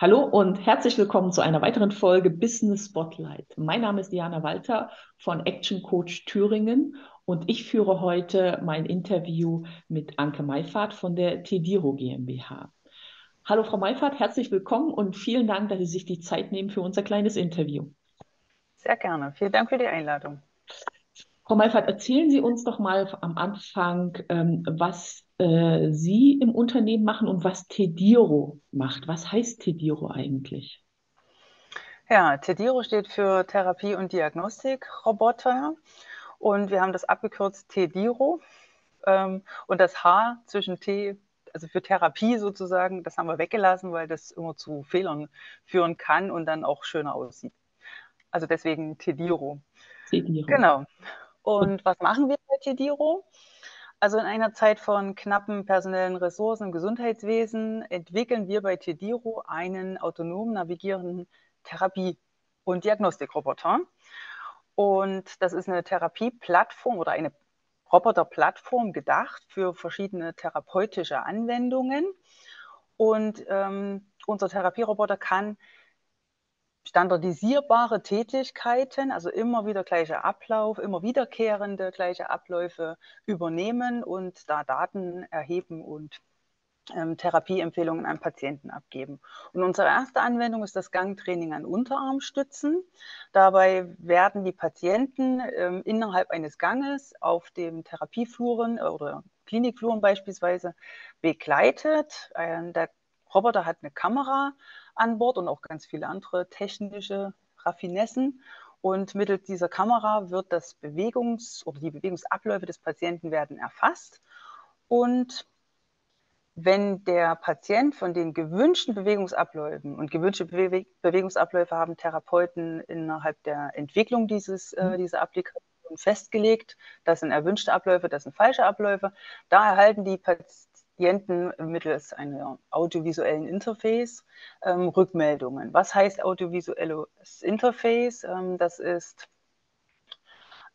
Hallo und herzlich willkommen zu einer weiteren Folge Business Spotlight. Mein Name ist Diana Walter von Action Coach Thüringen und ich führe heute mein Interview mit Anke Meifert von der Tediro GmbH. Hallo Frau Meifert, herzlich willkommen und vielen Dank, dass Sie sich die Zeit nehmen für unser kleines Interview. Sehr gerne. Vielen Dank für die Einladung. Frau Meifert, erzählen Sie uns doch mal am Anfang, ähm, was äh, Sie im Unternehmen machen und was Tediro macht. Was heißt Tediro eigentlich? Ja, Tediro steht für Therapie- und Diagnostikroboter und wir haben das abgekürzt Tediro ähm, und das H zwischen T, also für Therapie sozusagen, das haben wir weggelassen, weil das immer zu Fehlern führen kann und dann auch schöner aussieht. Also deswegen Tediro. Tediro. Genau. Und was machen wir bei Tediro? Also in einer Zeit von knappen personellen Ressourcen im Gesundheitswesen entwickeln wir bei Tediro einen autonom navigierenden Therapie- und Diagnostikroboter. Und das ist eine Therapieplattform oder eine Roboterplattform gedacht für verschiedene therapeutische Anwendungen. Und ähm, unser Therapieroboter kann standardisierbare Tätigkeiten, also immer wieder gleicher Ablauf, immer wiederkehrende gleiche Abläufe übernehmen und da Daten erheben und ähm, Therapieempfehlungen an Patienten abgeben. Und unsere erste Anwendung ist das Gangtraining an Unterarmstützen. Dabei werden die Patienten ähm, innerhalb eines Ganges auf dem Therapiefluren oder Klinikfluren beispielsweise begleitet. Ähm, der Roboter hat eine Kamera an Bord und auch ganz viele andere technische Raffinessen. Und mittels dieser Kamera wird das Bewegungs- oder die Bewegungsabläufe des Patienten werden erfasst. Und wenn der Patient von den gewünschten Bewegungsabläufen und gewünschte Bewe Bewegungsabläufe haben Therapeuten innerhalb der Entwicklung dieses, äh, mhm. dieser Applikation festgelegt, das sind erwünschte Abläufe, das sind falsche Abläufe, da erhalten die Patienten Klienten mittels einer audiovisuellen Interface ähm, Rückmeldungen. Was heißt audiovisuelles Interface? Ähm, das ist,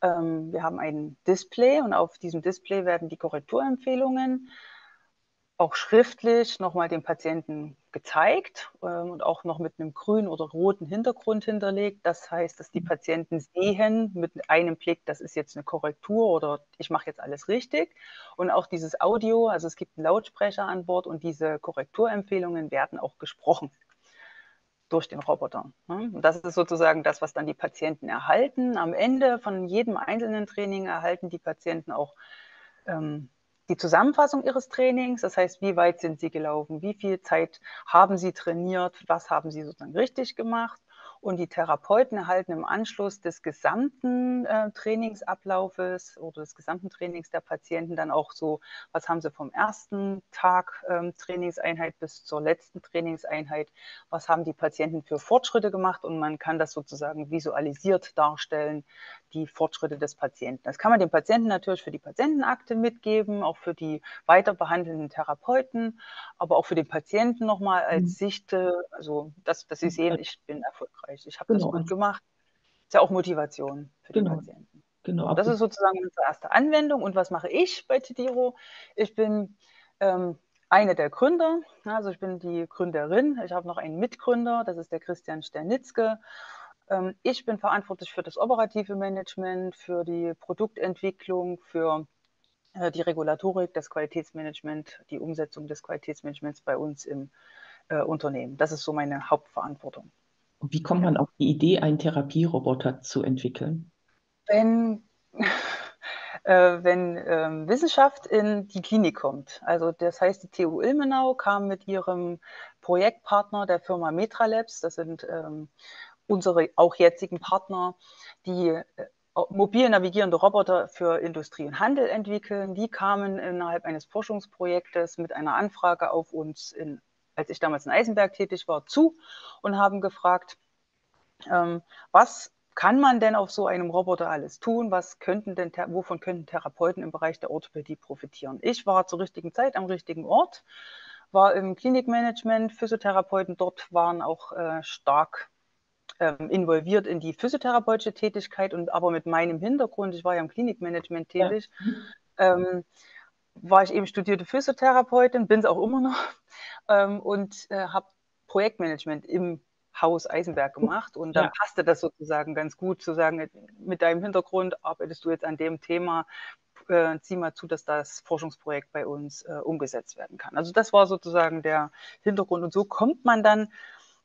ähm, wir haben ein Display und auf diesem Display werden die Korrekturempfehlungen auch schriftlich nochmal dem Patienten gezeigt ähm, und auch noch mit einem grünen oder roten Hintergrund hinterlegt. Das heißt, dass die mhm. Patienten sehen mit einem Blick, das ist jetzt eine Korrektur oder ich mache jetzt alles richtig. Und auch dieses Audio, also es gibt einen Lautsprecher an Bord und diese Korrekturempfehlungen werden auch gesprochen durch den Roboter. Ne? Und das ist sozusagen das, was dann die Patienten erhalten. Am Ende von jedem einzelnen Training erhalten die Patienten auch ähm, die Zusammenfassung Ihres Trainings, das heißt, wie weit sind Sie gelaufen, wie viel Zeit haben Sie trainiert, was haben Sie sozusagen richtig gemacht? Und die Therapeuten erhalten im Anschluss des gesamten äh, Trainingsablaufes oder des gesamten Trainings der Patienten dann auch so, was haben sie vom ersten Tag ähm, Trainingseinheit bis zur letzten Trainingseinheit, was haben die Patienten für Fortschritte gemacht? Und man kann das sozusagen visualisiert darstellen, die Fortschritte des Patienten. Das kann man dem Patienten natürlich für die Patientenakte mitgeben, auch für die weiter behandelnden Therapeuten, aber auch für den Patienten nochmal als mhm. Sicht, äh, also dass, dass sie sehen, ich bin erfolgreich. Ich habe genau. das gut gemacht. Ist ja auch Motivation für genau. Patienten. Genau. das ist sozusagen unsere erste Anwendung. Und was mache ich bei Tidiro? Ich bin ähm, eine der Gründer, also ich bin die Gründerin. Ich habe noch einen Mitgründer, das ist der Christian Sternitzke. Ähm, ich bin verantwortlich für das operative Management, für die Produktentwicklung, für äh, die Regulatorik, das Qualitätsmanagement, die Umsetzung des Qualitätsmanagements bei uns im äh, Unternehmen. Das ist so meine Hauptverantwortung. Wie kommt man auf die Idee, einen Therapieroboter zu entwickeln? Wenn, äh, wenn ähm, Wissenschaft in die Klinik kommt, also das heißt, die TU Ilmenau kam mit ihrem Projektpartner der Firma Metralabs, das sind ähm, unsere auch jetzigen Partner, die äh, mobil navigierende Roboter für Industrie und Handel entwickeln. Die kamen innerhalb eines Forschungsprojektes mit einer Anfrage auf uns in als ich damals in Eisenberg tätig war, zu und haben gefragt, ähm, was kann man denn auf so einem Roboter alles tun? Was könnten denn, wovon könnten Therapeuten im Bereich der Orthopädie profitieren? Ich war zur richtigen Zeit am richtigen Ort, war im Klinikmanagement, Physiotherapeuten dort waren auch äh, stark ähm, involviert in die physiotherapeutische Tätigkeit und aber mit meinem Hintergrund, ich war ja im Klinikmanagement tätig, ja. ähm, war ich eben studierte Physiotherapeutin, bin es auch immer noch ähm, und äh, habe Projektmanagement im Haus Eisenberg gemacht und dann ja. passte das sozusagen ganz gut zu sagen, mit deinem Hintergrund arbeitest du jetzt an dem Thema, äh, zieh mal zu, dass das Forschungsprojekt bei uns äh, umgesetzt werden kann. Also das war sozusagen der Hintergrund und so kommt man dann,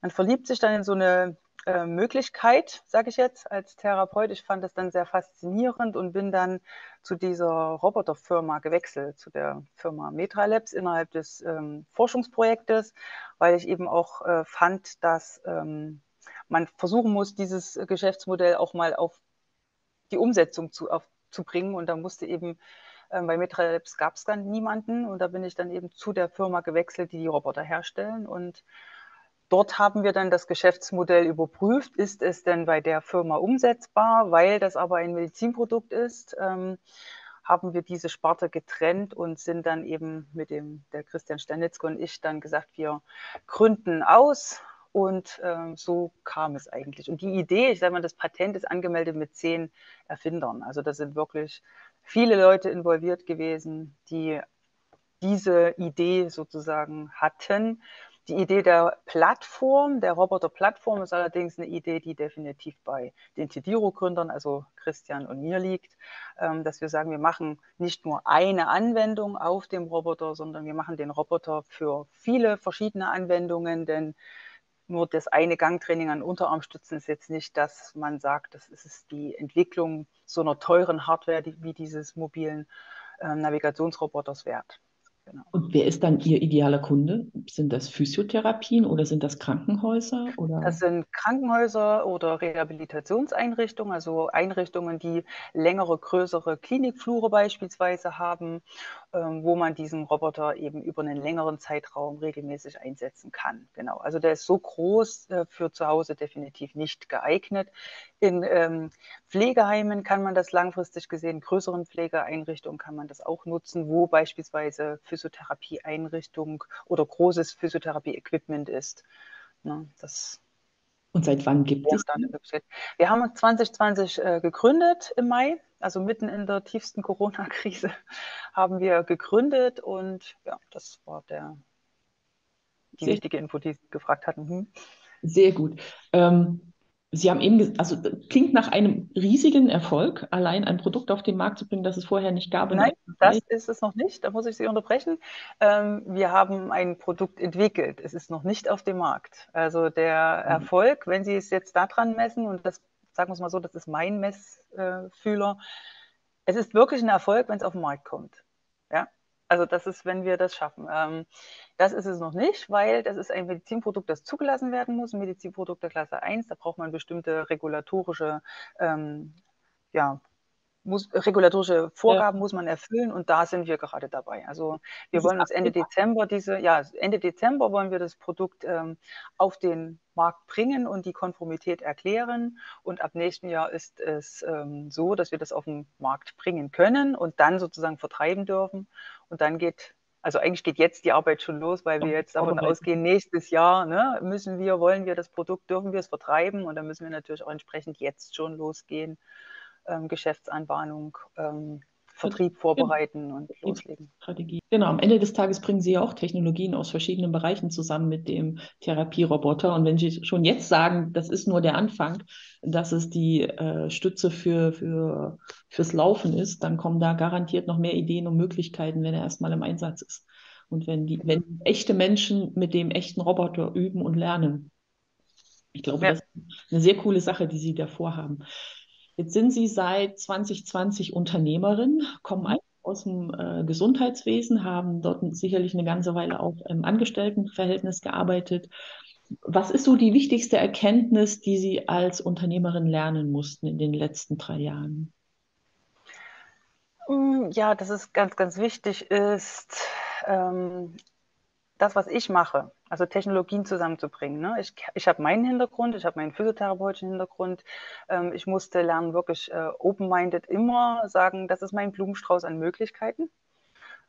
man verliebt sich dann in so eine äh, Möglichkeit, sage ich jetzt, als Therapeut. Ich fand das dann sehr faszinierend und bin dann zu dieser Roboterfirma gewechselt, zu der Firma Metralabs innerhalb des ähm, Forschungsprojektes, weil ich eben auch äh, fand, dass ähm, man versuchen muss, dieses Geschäftsmodell auch mal auf die Umsetzung zu, auf, zu bringen. Und da musste eben ähm, bei Metralabs gab es dann niemanden und da bin ich dann eben zu der Firma gewechselt, die die Roboter herstellen und Dort haben wir dann das Geschäftsmodell überprüft. Ist es denn bei der Firma umsetzbar? Weil das aber ein Medizinprodukt ist, ähm, haben wir diese Sparte getrennt und sind dann eben mit dem, der Christian Stanitzko und ich dann gesagt, wir gründen aus. Und ähm, so kam es eigentlich. Und die Idee, ich sage mal, das Patent ist angemeldet mit zehn Erfindern. Also da sind wirklich viele Leute involviert gewesen, die diese Idee sozusagen hatten die Idee der Plattform, der Roboter-Plattform ist allerdings eine Idee, die definitiv bei den Tidiro-Gründern, also Christian und mir liegt, ähm, dass wir sagen, wir machen nicht nur eine Anwendung auf dem Roboter, sondern wir machen den Roboter für viele verschiedene Anwendungen, denn nur das eine Gangtraining an Unterarmstützen ist jetzt nicht, dass man sagt, das ist die Entwicklung so einer teuren Hardware wie dieses mobilen ähm, Navigationsroboters wert. Genau. Und wer ist dann Ihr idealer Kunde? Sind das Physiotherapien oder sind das Krankenhäuser? Oder? Das sind Krankenhäuser oder Rehabilitationseinrichtungen, also Einrichtungen, die längere, größere Klinikflure beispielsweise haben, wo man diesen Roboter eben über einen längeren Zeitraum regelmäßig einsetzen kann. Genau. Also der ist so groß äh, für zu Hause definitiv nicht geeignet. In ähm, Pflegeheimen kann man das langfristig gesehen, größeren Pflegeeinrichtungen kann man das auch nutzen, wo beispielsweise Physiotherapieeinrichtung oder großes Physiotherapie-Equipment ist. Ne, das und seit wann gibt es? Wir haben 2020 äh, gegründet im Mai, also mitten in der tiefsten Corona-Krise haben wir gegründet und ja, das war der, die Sehr wichtige Info, die Sie gefragt hatten. Hm. Sehr gut. Ähm, Sie haben eben, also klingt nach einem riesigen Erfolg, allein ein Produkt auf den Markt zu bringen, das es vorher nicht gab. Nein, das ist es noch nicht. Da muss ich Sie unterbrechen. Ähm, wir haben ein Produkt entwickelt. Es ist noch nicht auf dem Markt. Also der mhm. Erfolg, wenn Sie es jetzt daran messen, und das sagen wir es mal so, das ist mein Messfühler, es ist wirklich ein Erfolg, wenn es auf den Markt kommt. Ja, also das ist, wenn wir das schaffen. Ähm, das ist es noch nicht, weil das ist ein Medizinprodukt, das zugelassen werden muss, ein Medizinprodukt der Klasse 1. Da braucht man bestimmte regulatorische ähm, ja, muss, regulatorische Vorgaben ja. muss man erfüllen und da sind wir gerade dabei. Also wir wollen uns Ende Dezember diese, ja, Ende Dezember wollen wir das Produkt ähm, auf den Markt bringen und die Konformität erklären. Und ab nächstem Jahr ist es ähm, so, dass wir das auf den Markt bringen können und dann sozusagen vertreiben dürfen. Und dann geht, also eigentlich geht jetzt die Arbeit schon los, weil wir jetzt davon ausgehen, nächstes Jahr ne, müssen wir, wollen wir das Produkt, dürfen wir es vertreiben und dann müssen wir natürlich auch entsprechend jetzt schon losgehen, ähm, Geschäftsanbahnung, ähm, Vertrieb vorbereiten genau. und loslegen. Strategie. Genau, am Ende des Tages bringen Sie auch Technologien aus verschiedenen Bereichen zusammen mit dem Therapieroboter. Und wenn Sie schon jetzt sagen, das ist nur der Anfang, dass es die äh, Stütze für, für, fürs Laufen ist, dann kommen da garantiert noch mehr Ideen und Möglichkeiten, wenn er erstmal im Einsatz ist. Und wenn, die, wenn echte Menschen mit dem echten Roboter üben und lernen. Ich glaube, ja. das ist eine sehr coole Sache, die Sie da vorhaben. Jetzt sind Sie seit 2020 Unternehmerin, kommen mhm. aus dem äh, Gesundheitswesen, haben dort sicherlich eine ganze Weile auch im Angestelltenverhältnis gearbeitet. Was ist so die wichtigste Erkenntnis, die Sie als Unternehmerin lernen mussten in den letzten drei Jahren? Mm, ja, das ist ganz, ganz wichtig, ist ähm, das, was ich mache, also Technologien zusammenzubringen. Ne? Ich, ich habe meinen Hintergrund, ich habe meinen physiotherapeutischen Hintergrund. Ähm, ich musste lernen, wirklich äh, open-minded immer sagen, das ist mein Blumenstrauß an Möglichkeiten.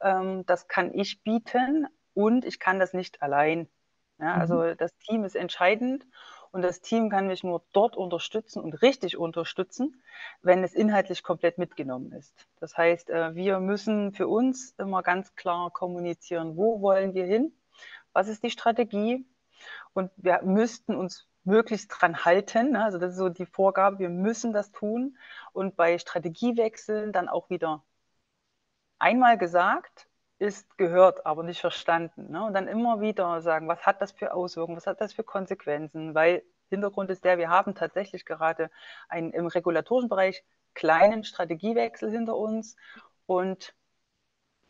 Ähm, das kann ich bieten und ich kann das nicht allein. Ja? Mhm. Also das Team ist entscheidend und das Team kann mich nur dort unterstützen und richtig unterstützen, wenn es inhaltlich komplett mitgenommen ist. Das heißt, äh, wir müssen für uns immer ganz klar kommunizieren, wo wollen wir hin was ist die Strategie? Und wir müssten uns möglichst dran halten. Ne? Also das ist so die Vorgabe, wir müssen das tun. Und bei Strategiewechseln dann auch wieder einmal gesagt, ist gehört, aber nicht verstanden. Ne? Und dann immer wieder sagen, was hat das für Auswirkungen, was hat das für Konsequenzen, weil Hintergrund ist der, wir haben tatsächlich gerade einen im regulatorischen Bereich kleinen Strategiewechsel hinter uns und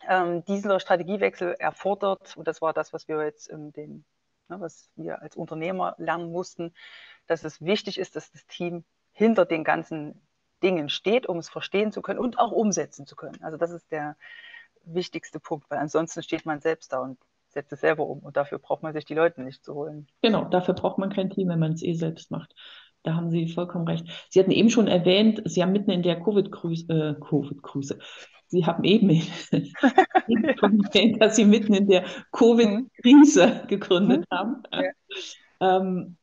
ähm, dieser Strategiewechsel erfordert, und das war das, was wir jetzt in den, ne, was wir als Unternehmer lernen mussten, dass es wichtig ist, dass das Team hinter den ganzen Dingen steht, um es verstehen zu können und auch umsetzen zu können. Also das ist der, wichtigste Punkt, weil ansonsten steht man selbst da und setzt es selber um und dafür braucht man sich die Leute nicht zu holen. Genau, dafür braucht man kein Team, wenn man es eh selbst macht. Da haben Sie vollkommen recht. Sie hatten eben schon erwähnt, Sie haben mitten in der Covid-Kruse, äh, Covid-Kruse, Sie haben eben erwähnt, dass Sie mitten in der Covid-Krise gegründet mhm. haben. Ja. Ähm,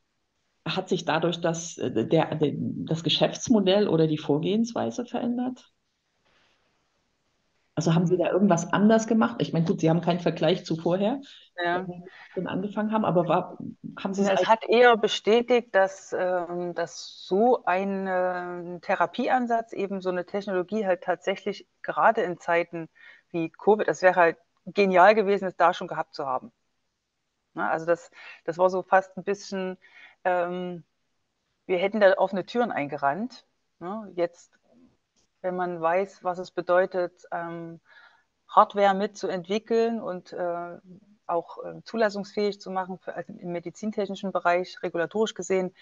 hat sich dadurch das, äh, der, der, das Geschäftsmodell oder die Vorgehensweise verändert? Also haben Sie da irgendwas anders gemacht? Ich meine, gut, Sie haben keinen Vergleich zu vorher, ja. wenn Sie angefangen haben, aber war, haben Sie es? Es hat eher bestätigt, dass, ähm, dass so ein äh, Therapieansatz, eben so eine Technologie halt tatsächlich gerade in Zeiten wie Covid, das wäre halt genial gewesen, es da schon gehabt zu haben. Na, ne, also das, das war so fast ein bisschen, ähm, wir hätten da offene Türen eingerannt. Ne? Jetzt wenn man weiß, was es bedeutet, ähm, Hardware mitzuentwickeln und äh, auch äh, zulassungsfähig zu machen für, also im medizintechnischen Bereich, regulatorisch gesehen,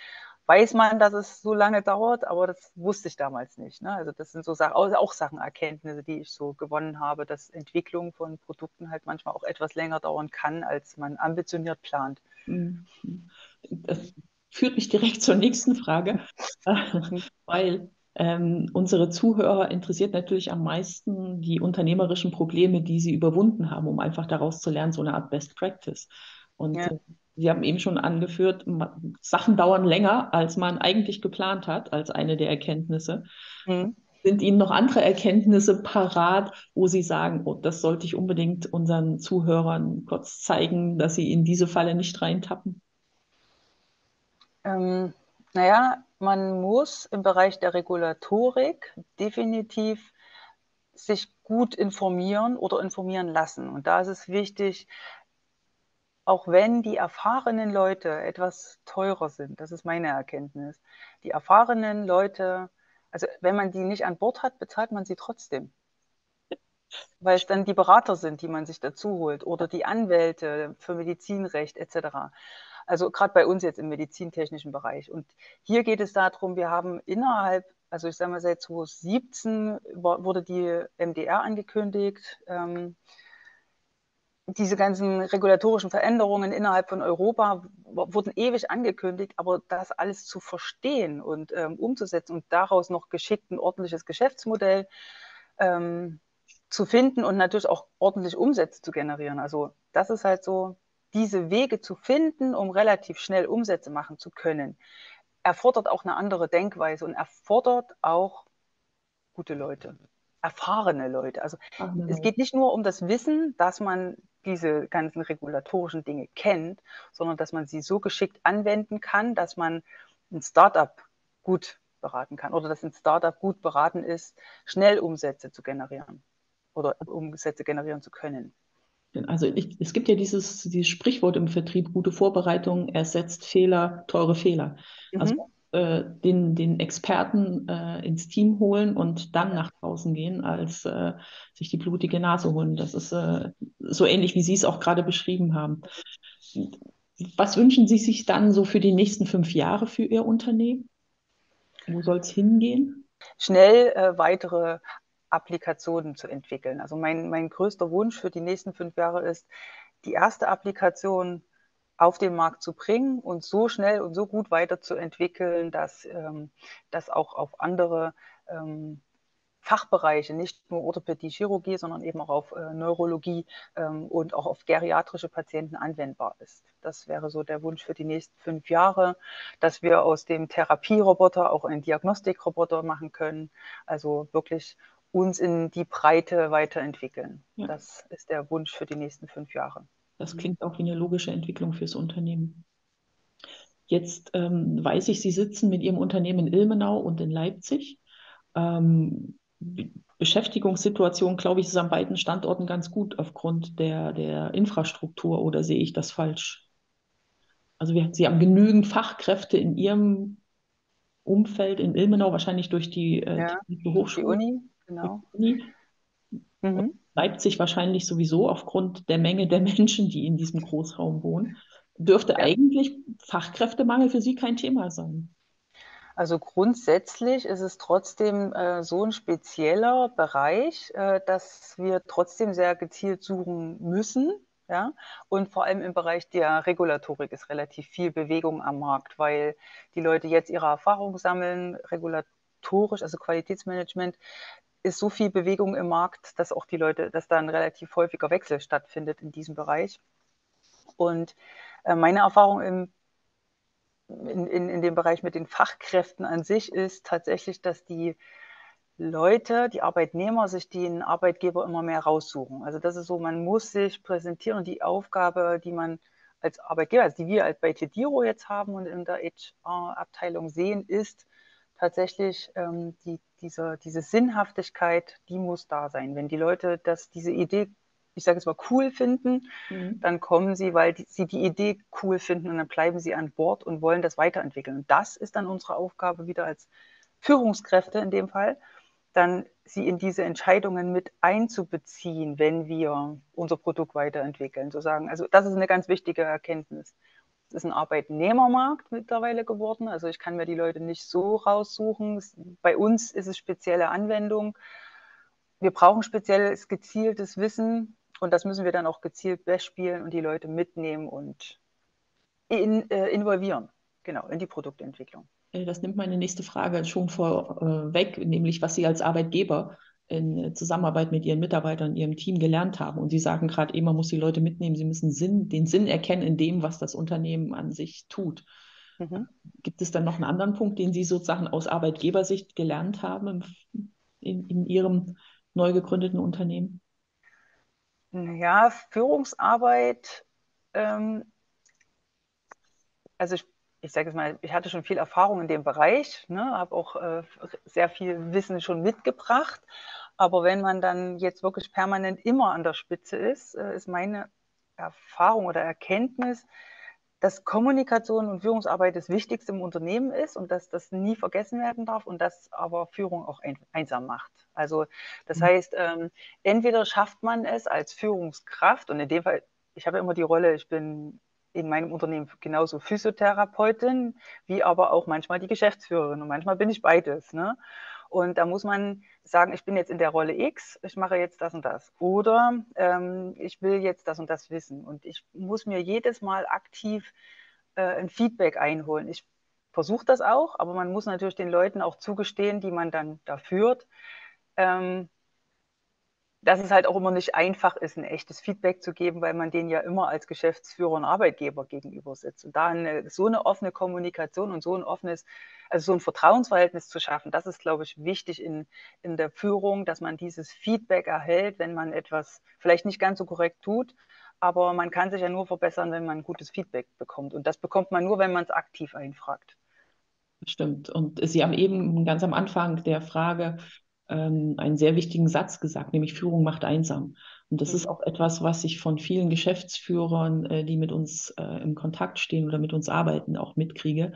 weiß man, dass es so lange dauert, aber das wusste ich damals nicht. Ne? Also das sind so Sachen, auch Sachen, Erkenntnisse, die ich so gewonnen habe, dass Entwicklung von Produkten halt manchmal auch etwas länger dauern kann, als man ambitioniert plant. Mhm. Das führt mich direkt zur nächsten Frage, weil ähm, unsere Zuhörer interessiert natürlich am meisten die unternehmerischen Probleme, die sie überwunden haben, um einfach daraus zu lernen, so eine Art Best Practice. Und ja. äh, Sie haben eben schon angeführt, Sachen dauern länger, als man eigentlich geplant hat, als eine der Erkenntnisse. Mhm. Sind Ihnen noch andere Erkenntnisse parat, wo Sie sagen, oh, das sollte ich unbedingt unseren Zuhörern kurz zeigen, dass sie in diese Falle nicht reintappen? Ähm, naja, man muss im Bereich der Regulatorik definitiv sich gut informieren oder informieren lassen. Und da ist es wichtig, auch wenn die erfahrenen Leute etwas teurer sind, das ist meine Erkenntnis, die erfahrenen Leute, also wenn man die nicht an Bord hat, bezahlt man sie trotzdem. Weil es dann die Berater sind, die man sich dazu holt oder die Anwälte für Medizinrecht etc. Also gerade bei uns jetzt im medizintechnischen Bereich. Und hier geht es darum, wir haben innerhalb, also ich sage mal seit 2017 wurde die MDR angekündigt. Ähm, diese ganzen regulatorischen Veränderungen innerhalb von Europa wurden ewig angekündigt, aber das alles zu verstehen und ähm, umzusetzen und daraus noch geschickt ein ordentliches Geschäftsmodell ähm, zu finden und natürlich auch ordentlich Umsätze zu generieren. Also das ist halt so diese Wege zu finden, um relativ schnell Umsätze machen zu können, erfordert auch eine andere Denkweise und erfordert auch gute Leute, erfahrene Leute. Also Ach, es geht nicht nur um das Wissen, dass man diese ganzen regulatorischen Dinge kennt, sondern dass man sie so geschickt anwenden kann, dass man ein Startup gut beraten kann oder dass ein Startup gut beraten ist, schnell Umsätze zu generieren oder Umsätze generieren zu können. Also ich, es gibt ja dieses, dieses Sprichwort im Vertrieb, gute Vorbereitung ersetzt Fehler, teure Fehler. Mhm. Also äh, den, den Experten äh, ins Team holen und dann nach draußen gehen, als äh, sich die blutige Nase holen. Das ist äh, so ähnlich, wie Sie es auch gerade beschrieben haben. Was wünschen Sie sich dann so für die nächsten fünf Jahre für Ihr Unternehmen? Wo soll es hingehen? Schnell äh, weitere Applikationen zu entwickeln. Also mein, mein größter Wunsch für die nächsten fünf Jahre ist, die erste Applikation auf den Markt zu bringen und so schnell und so gut weiterzuentwickeln, dass ähm, das auch auf andere ähm, Fachbereiche, nicht nur Orthopädie, Chirurgie, sondern eben auch auf äh, Neurologie ähm, und auch auf geriatrische Patienten anwendbar ist. Das wäre so der Wunsch für die nächsten fünf Jahre, dass wir aus dem Therapieroboter auch einen Diagnostikroboter machen können. Also wirklich uns in die Breite weiterentwickeln. Ja. Das ist der Wunsch für die nächsten fünf Jahre. Das klingt auch wie eine logische Entwicklung fürs Unternehmen. Jetzt ähm, weiß ich, Sie sitzen mit Ihrem Unternehmen in Ilmenau und in Leipzig. Ähm, Beschäftigungssituation, glaube ich, ist an beiden Standorten ganz gut aufgrund der, der Infrastruktur oder sehe ich das falsch? Also wir, Sie haben genügend Fachkräfte in Ihrem Umfeld in Ilmenau, wahrscheinlich durch die, äh, Ja, die Hochschule. die Uni, genau. Mhm. Leipzig wahrscheinlich sowieso aufgrund der Menge der Menschen, die in diesem Großraum wohnen. Dürfte Ja. eigentlich Fachkräftemangel für Sie kein Thema sein? Also grundsätzlich ist es trotzdem äh, so ein spezieller Bereich, äh, dass wir trotzdem sehr gezielt suchen müssen. Ja? Und vor allem im Bereich der Regulatorik ist relativ viel Bewegung am Markt, weil die Leute jetzt ihre Erfahrung sammeln, regulatorisch, also Qualitätsmanagement, ist so viel Bewegung im Markt, dass auch die Leute, dass da ein relativ häufiger Wechsel stattfindet in diesem Bereich. Und äh, meine Erfahrung im in, in, in dem Bereich mit den Fachkräften an sich ist tatsächlich, dass die Leute, die Arbeitnehmer sich den Arbeitgeber immer mehr raussuchen. Also das ist so, man muss sich präsentieren die Aufgabe, die man als Arbeitgeber, also die wir als bei Tediro jetzt haben und in der HR-Abteilung sehen, ist tatsächlich ähm, die, diese, diese Sinnhaftigkeit, die muss da sein. Wenn die Leute das, diese Idee ich sage jetzt mal, cool finden, mhm. dann kommen sie, weil die, sie die Idee cool finden und dann bleiben sie an Bord und wollen das weiterentwickeln. Und das ist dann unsere Aufgabe wieder als Führungskräfte in dem Fall, dann sie in diese Entscheidungen mit einzubeziehen, wenn wir unser Produkt weiterentwickeln. Zu sagen, also das ist eine ganz wichtige Erkenntnis. Es ist ein Arbeitnehmermarkt mittlerweile geworden. Also ich kann mir die Leute nicht so raussuchen. Bei uns ist es spezielle Anwendung. Wir brauchen spezielles, gezieltes Wissen, und das müssen wir dann auch gezielt bespielen und die Leute mitnehmen und in, äh, involvieren, genau, in die Produktentwicklung. Äh, das nimmt meine nächste Frage schon vorweg, nämlich was Sie als Arbeitgeber in Zusammenarbeit mit Ihren Mitarbeitern, Ihrem Team gelernt haben. Und Sie sagen gerade eben, man muss die Leute mitnehmen, sie müssen Sinn, den Sinn erkennen in dem, was das Unternehmen an sich tut. Mhm. Gibt es dann noch einen anderen Punkt, den Sie sozusagen aus Arbeitgebersicht gelernt haben in, in Ihrem neu gegründeten Unternehmen? Ja, Führungsarbeit, ähm, also ich, ich sage jetzt mal, ich hatte schon viel Erfahrung in dem Bereich, ne, habe auch äh, sehr viel Wissen schon mitgebracht. Aber wenn man dann jetzt wirklich permanent immer an der Spitze ist, äh, ist meine Erfahrung oder Erkenntnis, dass Kommunikation und Führungsarbeit das Wichtigste im Unternehmen ist und dass das nie vergessen werden darf und dass aber Führung auch ein, einsam macht. Also das mhm. heißt, ähm, entweder schafft man es als Führungskraft und in dem Fall, ich habe immer die Rolle, ich bin in meinem Unternehmen genauso Physiotherapeutin, wie aber auch manchmal die Geschäftsführerin und manchmal bin ich beides. Ne? Und da muss man sagen, ich bin jetzt in der Rolle X, ich mache jetzt das und das. Oder ähm, ich will jetzt das und das wissen. Und ich muss mir jedes Mal aktiv äh, ein Feedback einholen. Ich versuche das auch, aber man muss natürlich den Leuten auch zugestehen, die man dann da führt, ähm, dass es halt auch immer nicht einfach ist, ein echtes Feedback zu geben, weil man den ja immer als Geschäftsführer und Arbeitgeber gegenüber sitzt. Und da eine, so eine offene Kommunikation und so ein offenes, also so ein Vertrauensverhältnis zu schaffen, das ist, glaube ich, wichtig in, in der Führung, dass man dieses Feedback erhält, wenn man etwas vielleicht nicht ganz so korrekt tut. Aber man kann sich ja nur verbessern, wenn man gutes Feedback bekommt. Und das bekommt man nur, wenn man es aktiv einfragt. Stimmt. Und Sie haben eben ganz am Anfang der Frage ähm, einen sehr wichtigen Satz gesagt, nämlich Führung macht einsam. Und das mhm. ist auch etwas, was ich von vielen Geschäftsführern, äh, die mit uns äh, im Kontakt stehen oder mit uns arbeiten, auch mitkriege.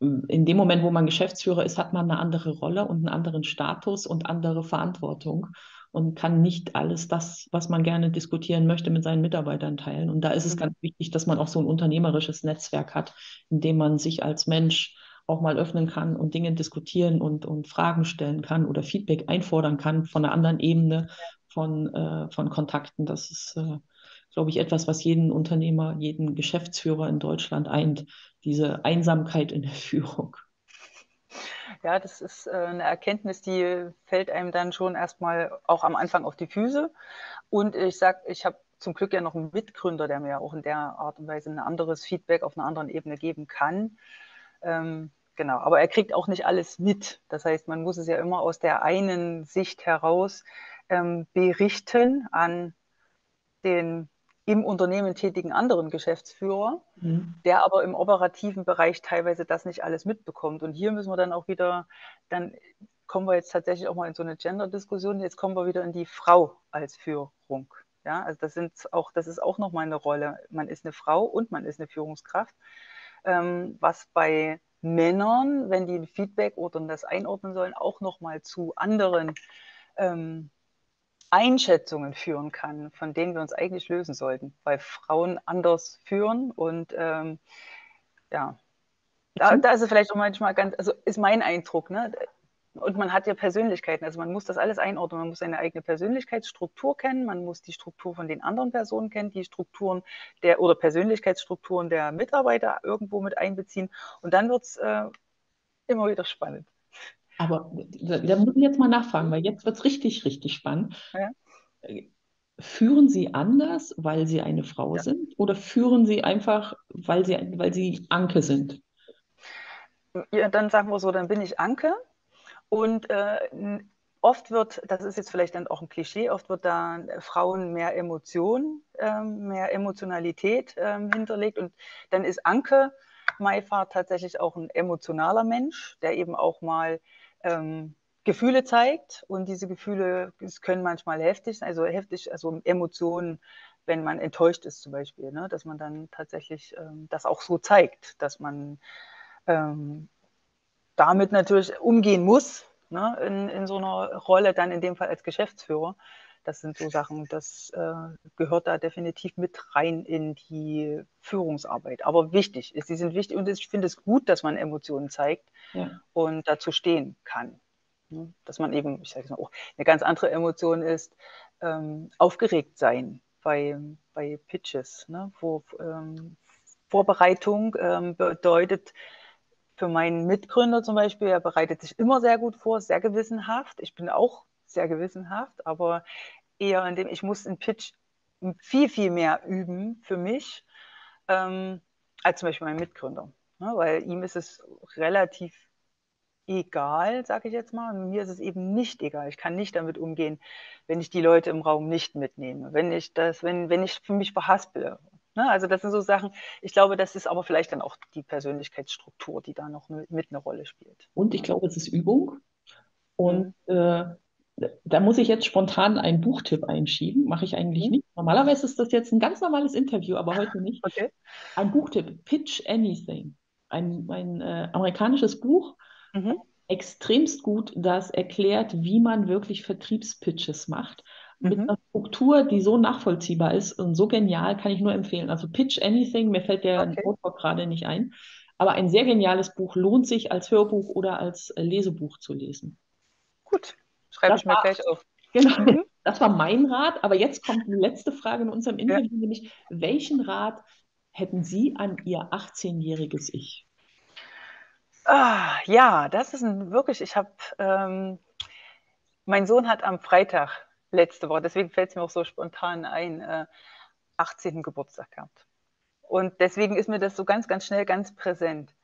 In dem Moment, wo man Geschäftsführer ist, hat man eine andere Rolle und einen anderen Status und andere Verantwortung und kann nicht alles das, was man gerne diskutieren möchte, mit seinen Mitarbeitern teilen. Und da ist es mhm. ganz wichtig, dass man auch so ein unternehmerisches Netzwerk hat, in dem man sich als Mensch auch mal öffnen kann und Dinge diskutieren und, und Fragen stellen kann oder Feedback einfordern kann von einer anderen Ebene von, äh, von Kontakten. Das ist, äh, glaube ich, etwas, was jeden Unternehmer, jeden Geschäftsführer in Deutschland eint, diese Einsamkeit in der Führung. Ja, das ist äh, eine Erkenntnis, die fällt einem dann schon erstmal auch am Anfang auf die Füße. Und ich sage, ich habe zum Glück ja noch einen Mitgründer, der mir auch in der Art und Weise ein anderes Feedback auf einer anderen Ebene geben kann. Ähm, genau, aber er kriegt auch nicht alles mit. Das heißt, man muss es ja immer aus der einen Sicht heraus ähm, berichten an den im Unternehmen tätigen anderen Geschäftsführer, mhm. der aber im operativen Bereich teilweise das nicht alles mitbekommt. Und hier müssen wir dann auch wieder, dann kommen wir jetzt tatsächlich auch mal in so eine Gender-Diskussion, jetzt kommen wir wieder in die Frau als Führung. Ja, also das sind auch, das ist auch nochmal eine Rolle. Man ist eine Frau und man ist eine Führungskraft. Ähm, was bei Männern, wenn die ein Feedback oder das einordnen sollen, auch nochmal zu anderen ähm, Einschätzungen führen kann, von denen wir uns eigentlich lösen sollten, weil Frauen anders führen und ähm, ja, da, da, ist es vielleicht auch manchmal ganz, also ist mein Eindruck, ne? Und man hat ja Persönlichkeiten, also man muss das alles einordnen, man muss seine eigene Persönlichkeitsstruktur kennen, man muss die Struktur von den anderen Personen kennen, die Strukturen der oder Persönlichkeitsstrukturen der Mitarbeiter irgendwo mit einbeziehen und dann wird es äh, immer wieder spannend. Aber da muss ich jetzt mal nachfragen, weil jetzt wird es richtig, richtig spannend. Ja. Führen Sie anders, weil Sie eine Frau ja. sind, oder führen Sie einfach, weil Sie, weil Sie Anke sind? Ja, dann sagen wir so, dann bin ich Anke. Und äh, oft wird, das ist jetzt vielleicht dann auch ein Klischee, oft wird da Frauen mehr Emotion, ähm, mehr Emotionalität ähm, hinterlegt. Und dann ist Anke Maifahrt tatsächlich auch ein emotionaler Mensch, der eben auch mal ähm, Gefühle zeigt und diese Gefühle können manchmal heftig sein, also heftig, also Emotionen, wenn man enttäuscht ist zum Beispiel, ne? dass man dann tatsächlich ähm, das auch so zeigt, dass man ähm, damit natürlich umgehen muss ne? in, in so einer Rolle, dann in dem Fall als Geschäftsführer. Das sind so Sachen, das äh, gehört da definitiv mit rein in die Führungsarbeit. Aber wichtig, sie sind wichtig und ich finde es gut, dass man Emotionen zeigt ja. und dazu stehen kann. Ne? Dass man eben, ich sage es mal, auch eine ganz andere Emotion ist, ähm, aufgeregt sein bei, bei Pitches. Ne? Wo, ähm, Vorbereitung ähm, bedeutet, für meinen Mitgründer zum Beispiel, er bereitet sich immer sehr gut vor, sehr gewissenhaft. Ich bin auch sehr gewissenhaft, aber eher in dem, ich muss einen Pitch viel, viel mehr üben für mich, ähm, als zum Beispiel mein Mitgründer. Ne? Weil ihm ist es relativ egal, sage ich jetzt mal. Mir ist es eben nicht egal. Ich kann nicht damit umgehen, wenn ich die Leute im Raum nicht mitnehme, wenn ich das, wenn, wenn ich für mich verhaspele. Ne? Also das sind so Sachen, ich glaube, das ist aber vielleicht dann auch die Persönlichkeitsstruktur, die da noch mit, eine Rolle spielt. Und ich glaube, es ist Übung. Und mhm. äh, da muss ich jetzt spontan einen Buchtipp einschieben. Mache ich eigentlich mhm. nicht. Normalerweise ist das jetzt ein ganz normales Interview, aber heute nicht. Okay. Ein Buchtipp, Pitch Anything. Ein, ein äh, amerikanisches Buch, mhm. extremst gut, das erklärt, wie man wirklich Vertriebspitches macht. Mit mhm. einer Struktur, die so nachvollziehbar ist und so genial, kann ich nur empfehlen. Also Pitch Anything, mir fällt der okay. Autor gerade nicht ein. Aber ein sehr geniales Buch lohnt sich als Hörbuch oder als äh, Lesebuch zu lesen. Gut, Schreibe ich mir war, gleich auf. Genau, mhm. das war mein Rat. Aber jetzt kommt die letzte Frage in unserem Interview, ja. nämlich, welchen Rat hätten Sie an Ihr 18-jähriges Ich? Ah, ja, das ist ein wirklich, ich habe, ähm, mein Sohn hat am Freitag letzte Woche, deswegen fällt es mir auch so spontan ein, äh, 18. Geburtstag gehabt. Und deswegen ist mir das so ganz, ganz schnell ganz präsent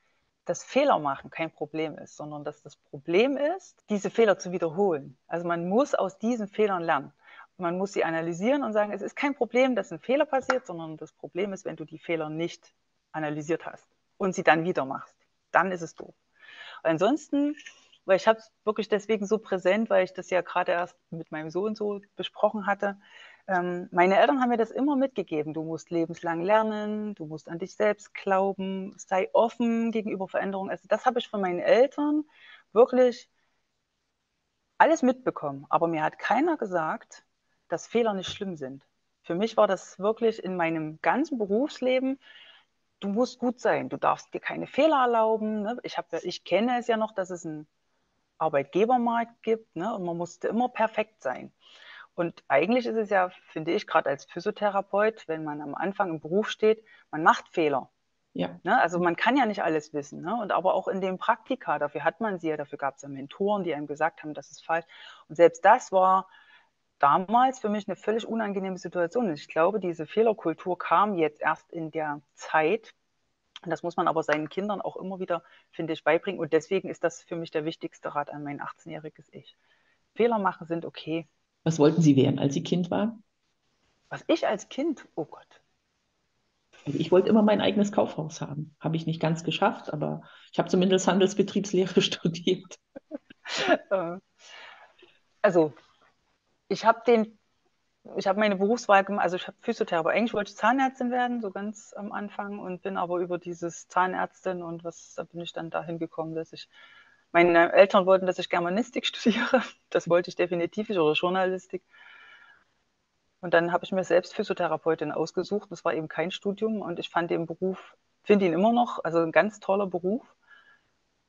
dass Fehler machen kein Problem ist, sondern dass das Problem ist, diese Fehler zu wiederholen. Also man muss aus diesen Fehlern lernen. Man muss sie analysieren und sagen, es ist kein Problem, dass ein Fehler passiert, sondern das Problem ist, wenn du die Fehler nicht analysiert hast und sie dann wieder machst. Dann ist es doof. Ansonsten, weil ich habe es wirklich deswegen so präsent, weil ich das ja gerade erst mit meinem Sohn so besprochen hatte, ähm, meine Eltern haben mir das immer mitgegeben. Du musst lebenslang lernen, du musst an dich selbst glauben, sei offen gegenüber Veränderungen. Also das habe ich von meinen Eltern wirklich alles mitbekommen. Aber mir hat keiner gesagt, dass Fehler nicht schlimm sind. Für mich war das wirklich in meinem ganzen Berufsleben, du musst gut sein, du darfst dir keine Fehler erlauben. Ne? Ich, hab, ich kenne es ja noch, dass es einen Arbeitgebermarkt gibt ne? und man musste immer perfekt sein. Und eigentlich ist es ja, finde ich, gerade als Physiotherapeut, wenn man am Anfang im Beruf steht, man macht Fehler. Ja. Ne? Also man kann ja nicht alles wissen. Ne? Und aber auch in dem Praktika, dafür hat man sie ja, dafür gab es ja Mentoren, die einem gesagt haben, das ist falsch. Und selbst das war damals für mich eine völlig unangenehme Situation. Und ich glaube, diese Fehlerkultur kam jetzt erst in der Zeit. Und das muss man aber seinen Kindern auch immer wieder, finde ich, beibringen. Und deswegen ist das für mich der wichtigste Rat an mein 18-jähriges Ich. Fehler machen sind okay. Was wollten Sie werden, als Sie Kind waren? Was ich als Kind, oh Gott. Also ich wollte immer mein eigenes Kaufhaus haben. Habe ich nicht ganz geschafft, aber ich habe zumindest Handelsbetriebslehre studiert. Äh, also ich habe den, ich habe meine Berufswahl gemacht, also ich habe Physiotherapie. Eigentlich wollte ich Zahnärztin werden, so ganz am Anfang, und bin aber über dieses Zahnärztin und was, da bin ich dann dahin gekommen, dass ich, meine Eltern wollten, dass ich Germanistik studiere. Das wollte ich definitiv nicht, oder Journalistik. Und dann habe ich mir selbst Physiotherapeutin ausgesucht. Das war eben kein Studium und ich fand den Beruf, finde ihn immer noch, also ein ganz toller Beruf.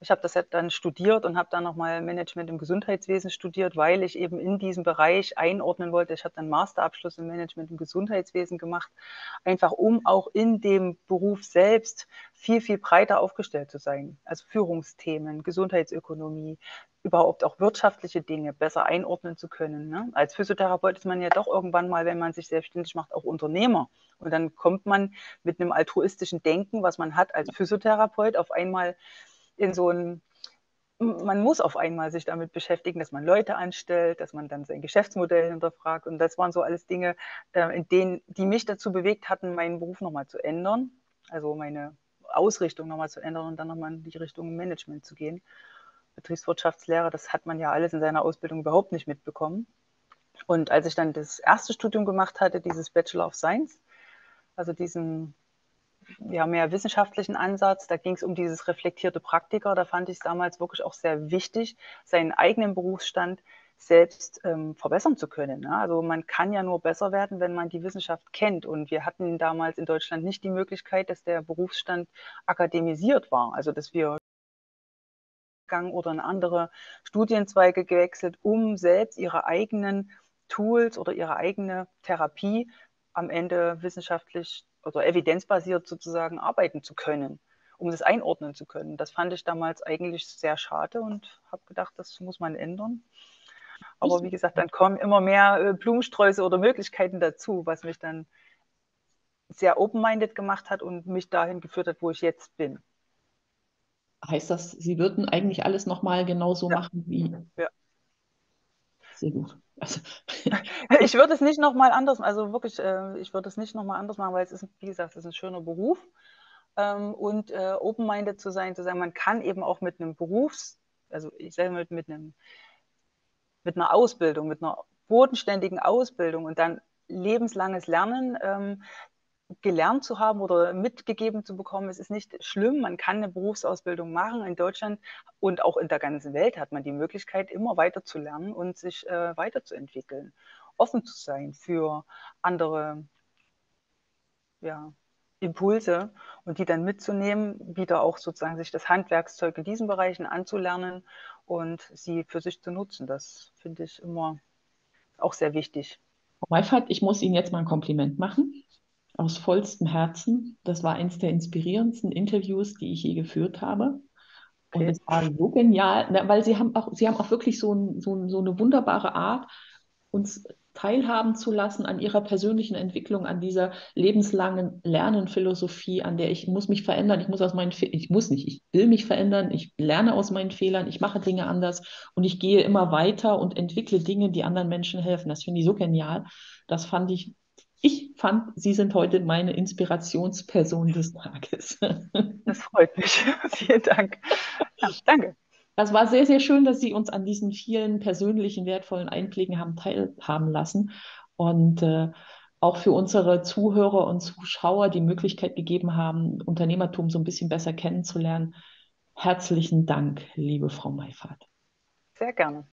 Ich habe das dann studiert und habe dann nochmal Management im Gesundheitswesen studiert, weil ich eben in diesem Bereich einordnen wollte. Ich habe dann Masterabschluss im Management im Gesundheitswesen gemacht, einfach um auch in dem Beruf selbst viel, viel breiter aufgestellt zu sein. Also Führungsthemen, Gesundheitsökonomie, überhaupt auch wirtschaftliche Dinge besser einordnen zu können. Ne? Als Physiotherapeut ist man ja doch irgendwann mal, wenn man sich selbstständig macht, auch Unternehmer. Und dann kommt man mit einem altruistischen Denken, was man hat als Physiotherapeut, auf einmal in so ein, man muss auf einmal sich damit beschäftigen, dass man Leute anstellt, dass man dann sein Geschäftsmodell hinterfragt. Und das waren so alles Dinge, äh, in denen, die mich dazu bewegt hatten, meinen Beruf nochmal zu ändern, also meine Ausrichtung nochmal zu ändern und dann nochmal in die Richtung Management zu gehen. Betriebswirtschaftslehre, das hat man ja alles in seiner Ausbildung überhaupt nicht mitbekommen. Und als ich dann das erste Studium gemacht hatte, dieses Bachelor of Science, also diesen ja, mehr wissenschaftlichen Ansatz. Da ging es um dieses reflektierte Praktiker. Da fand ich es damals wirklich auch sehr wichtig, seinen eigenen Berufsstand selbst ähm, verbessern zu können. Ne? Also man kann ja nur besser werden, wenn man die Wissenschaft kennt. Und wir hatten damals in Deutschland nicht die Möglichkeit, dass der Berufsstand akademisiert war. Also dass wir oder in andere Studienzweige gewechselt, um selbst ihre eigenen Tools oder ihre eigene Therapie am Ende wissenschaftlich oder evidenzbasiert sozusagen arbeiten zu können, um das einordnen zu können. Das fand ich damals eigentlich sehr schade und habe gedacht, das muss man ändern. Aber wie gesagt, dann kommen immer mehr äh, Blumensträuße oder Möglichkeiten dazu, was mich dann sehr open-minded gemacht hat und mich dahin geführt hat, wo ich jetzt bin. Heißt das, Sie würden eigentlich alles nochmal genauso ja. machen wie? Ja. Sehr gut. Also, ich würde es nicht nochmal anders, also wirklich, äh, ich würde es nicht nochmal anders machen, weil es ist, wie gesagt, es ist ein schöner Beruf. Ähm, und äh, open-minded zu sein, zu sagen, man kann eben auch mit einem Berufs, also ich sage mal mit einem, mit einer Ausbildung, mit einer bodenständigen Ausbildung und dann lebenslanges Lernen, ähm, gelernt zu haben oder mitgegeben zu bekommen, es ist nicht schlimm. Man kann eine Berufsausbildung machen. In Deutschland und auch in der ganzen Welt hat man die Möglichkeit, immer weiter zu lernen und sich äh, weiterzuentwickeln. Offen zu sein für andere ja, Impulse und die dann mitzunehmen, wieder auch sozusagen sich das Handwerkszeug in diesen Bereichen anzulernen und sie für sich zu nutzen. Das finde ich immer auch sehr wichtig. Frau Meifert, ich muss Ihnen jetzt mal ein Kompliment machen aus vollstem Herzen. Das war eines der inspirierendsten Interviews, die ich je geführt habe. Und okay. es war so genial, weil sie haben auch, sie haben auch wirklich so, ein, so, so eine wunderbare Art, uns teilhaben zu lassen an ihrer persönlichen Entwicklung, an dieser lebenslangen Lernenphilosophie, an der ich muss mich verändern, ich muss aus meinen, ich muss nicht, ich will mich verändern, ich lerne aus meinen Fehlern, ich mache Dinge anders und ich gehe immer weiter und entwickle Dinge, die anderen Menschen helfen. Das finde ich so genial. Das fand ich ich fand, Sie sind heute meine Inspirationsperson des Tages. Das freut mich. Vielen Dank. Ja, danke. Das war sehr, sehr schön, dass Sie uns an diesen vielen persönlichen, wertvollen Einblicken haben teilhaben lassen und äh, auch für unsere Zuhörer und Zuschauer die Möglichkeit gegeben haben, Unternehmertum so ein bisschen besser kennenzulernen. Herzlichen Dank, liebe Frau Meifert. Sehr gerne.